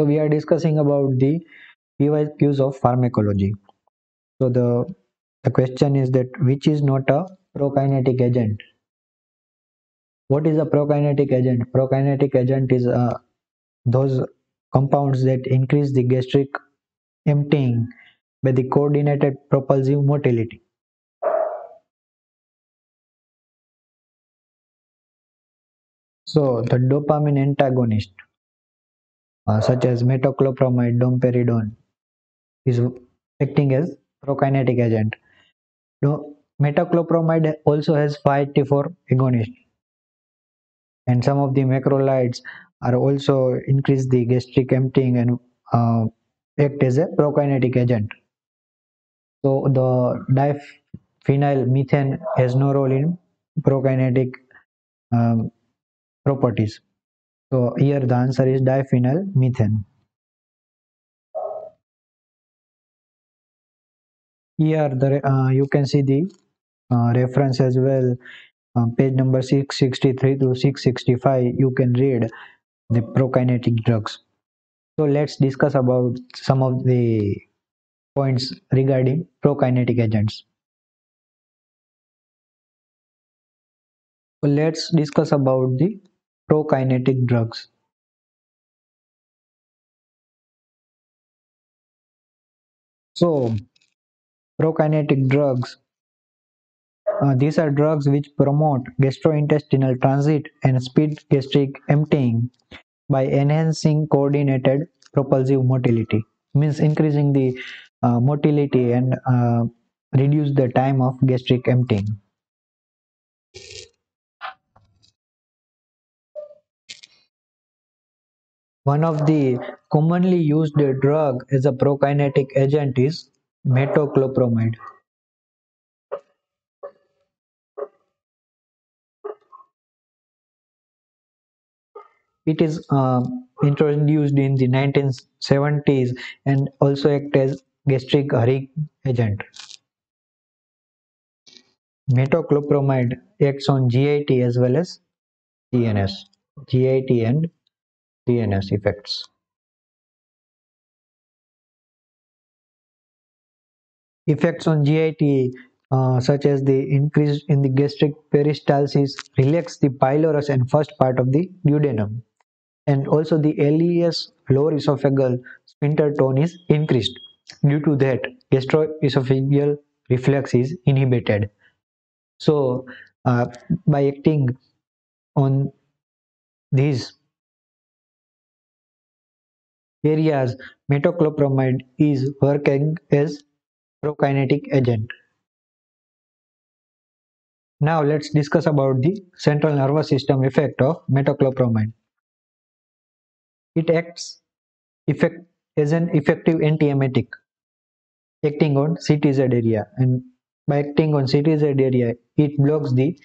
So we are discussing about the PYQs of pharmacology. So the the question is that which is not a prokinetic agent? What is a prokinetic agent? Prokinetic agent is uh, those compounds that increase the gastric emptying by the coordinated propulsive motility. So the dopamine antagonist uh, such as metoclopramide, domperidone is acting as prokinetic agent. No, metoclopramide also has 5-HT4 agonist and some of the macrolides are also increase the gastric emptying and uh, act as a prokinetic agent. So the diphenyl methane has no role in prokinetic um, properties. So here the answer is diphenyl methane. Here the uh, you can see the uh, reference as well. Uh, page number 663 to 665 you can read the prokinetic drugs. So let's discuss about some of the points regarding prokinetic agents. Let's discuss about the prokinetic drugs. So prokinetic drugs uh, these are drugs which promote gastrointestinal transit and speed gastric emptying by enhancing coordinated propulsive motility means increasing the uh, motility and uh, reduce the time of gastric emptying one of the commonly used drug as a prokinetic agent is metoclopramide It is uh, introduced in the 1970s and also act as gastric hurry agent. Metoclopramide acts on GIT as well as CNS, GIT and effects. Effects on GIT uh, such as the increase in the gastric peristalsis relax the pylorus and first part of the duodenum and also the LES lower esophageal sphincter tone is increased. Due to that, gastroesophageal reflux is inhibited. So, uh, by acting on these areas, metoclopramide is working as prokinetic agent. Now let's discuss about the central nervous system effect of metoclopramide. It acts effect as an effective antiemetic acting on CTZ area and by acting on CTZ area it blocks the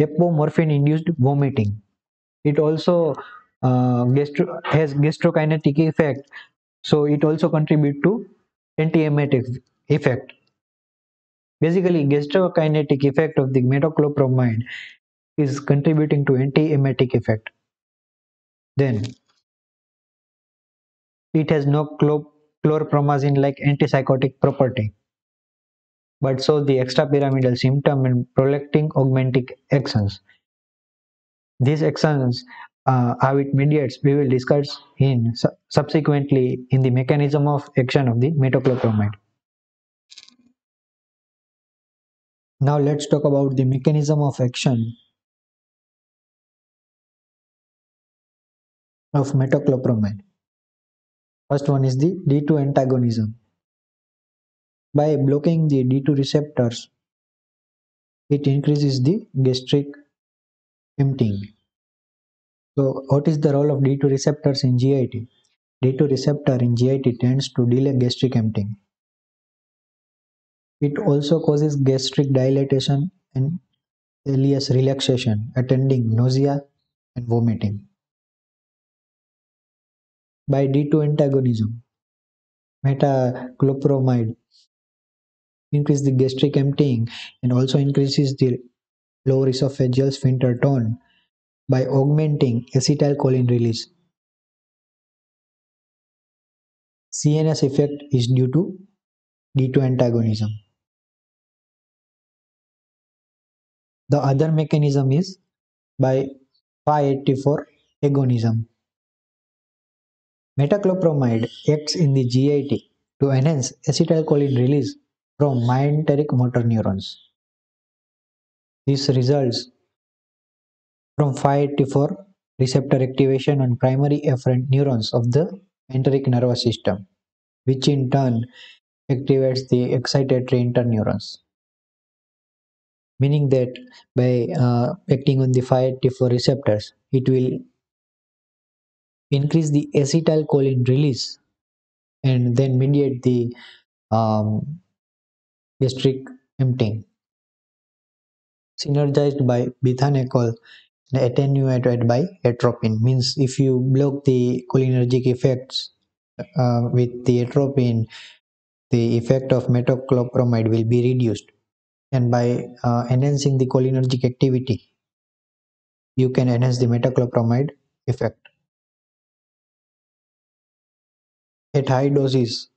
apomorphine induced vomiting. It also uh, gastro has gastrokinetic effect so it also contribute to antiemetic effect. Basically gastrokinetic effect of the metoclopramide is contributing to antiemetic effect. Then it has no chlorpromazine like antipsychotic property, but shows the extrapyramidal symptom and prolactin augmenting actions. These actions, uh, how it mediates, we will discuss in su subsequently in the mechanism of action of the metoclopramide. Now let's talk about the mechanism of action of metoclopramide. First one is the D2 antagonism. By blocking the D2 receptors, it increases the gastric emptying. So what is the role of D2 receptors in GIT? D2 receptor in GIT tends to delay gastric emptying. It also causes gastric dilatation and ileus relaxation, attending nausea and vomiting by D2 antagonism. Metoclopramide increases the gastric emptying and also increases the lower esophageal sphincter tone by augmenting acetylcholine release. CNS effect is due to D2 antagonism. The other mechanism is by 5-HT4 agonism. Metoclopramide acts in the GIT to enhance acetylcholine release from myenteric motor neurons. This results from 5-HT4 receptor activation on primary afferent neurons of the enteric nervous system, which in turn activates the excitatory interneurons meaning that by uh, acting on the 5-HT4 receptors it will increase the acetylcholine release and then mediate the um, gastric emptying. Synergized by bethanechol attenuated by atropine means if you block the cholinergic effects uh, with the atropine the effect of metoclopramide will be reduced. And by uh, enhancing the cholinergic activity you can enhance the metoclopramide effect. At high doses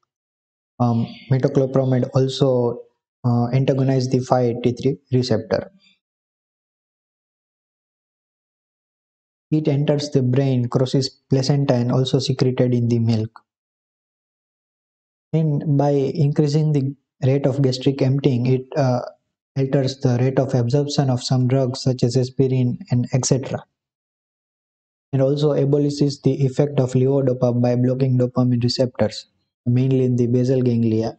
um, metoclopramide also uh, antagonize the 5-HT3 receptor it enters the brain crosses placenta and also secreted in the milk and by increasing the rate of gastric emptying it uh, alters the rate of absorption of some drugs such as aspirin and etc. And also abolishes the effect of levodopa by blocking dopamine receptors, mainly in the basal ganglia.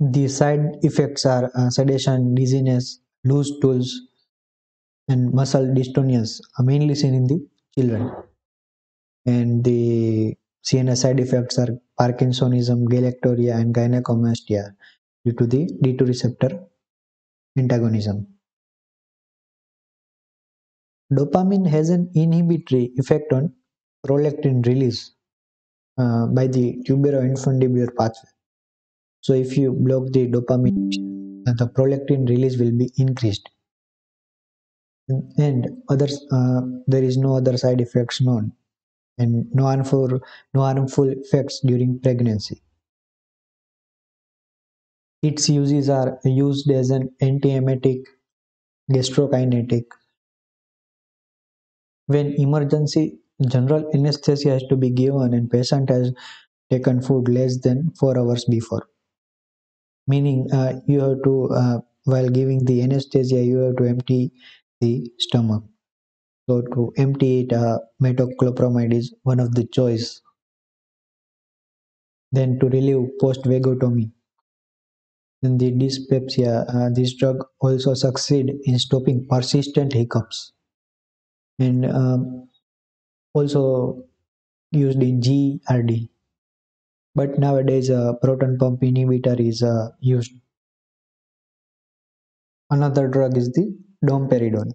The side effects are uh, sedation, dizziness, loose stools, and muscle dystonias, are mainly seen in the children. And the CNS side effects are Parkinsonism, galactorrhea, and gynecomastia due to the D2 receptor antagonism. Dopamine has an inhibitory effect on prolactin release uh, by the tuberoinfundibular pathway. So if you block the dopamine, the prolactin release will be increased. And others, uh, there is no other side effects known, and no harmful, no harmful effects during pregnancy. Its uses are used as an antiemetic, gastrokinetic. When emergency general anesthesia has to be given and patient has taken food less than 4 hours before. Meaning uh, you have to, uh, while giving the anesthesia, you have to empty the stomach. So to empty it, uh, metoclopramide is one of the choice. Then to relieve post-vagotomy in the dyspepsia, uh, this drug also succeed in stopping persistent hiccups and um, also used in GERD. But nowadays, a proton pump inhibitor is uh, used. Another drug is the domperidone.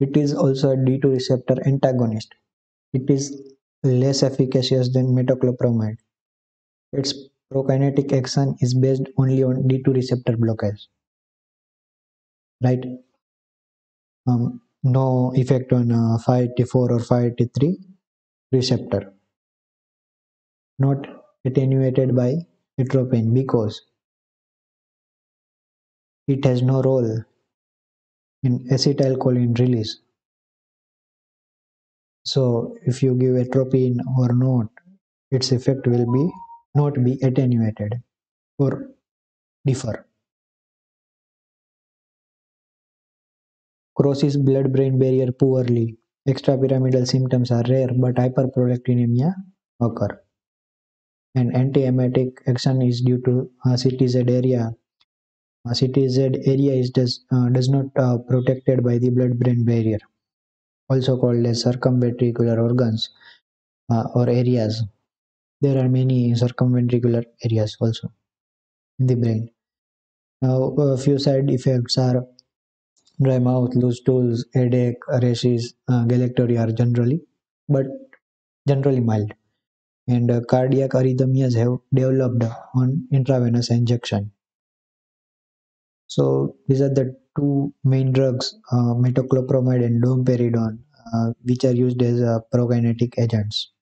It is also a D2 receptor antagonist. It is less efficacious than metoclopramide. Its prokinetic action is based only on D2 receptor blockage. Right? Um, no effect on uh, 5-HT4 or 5-HT3 receptor. Not attenuated by atropine because it has no role in acetylcholine release. So if you give atropine or not, its effect will be not be attenuated or differ. Crosses blood-brain barrier poorly. Extrapyramidal symptoms are rare, but hyperprolactinemia occur. And antiemetic action is due to uh, CTZ area. CTZ area is does, uh, does not uh, protected by the blood-brain barrier, also called as circumventricular organs uh, or areas. There are many circumventricular areas also in the brain. Now, a few side effects are dry mouth, loose stools, headache, rashes, uh, galactorrhea are generally, but generally mild. And uh, cardiac arrhythmias have developed on intravenous injection. So these are the two main drugs, uh, metoclopramide and domperidone, uh, which are used as uh, prokinetic agents.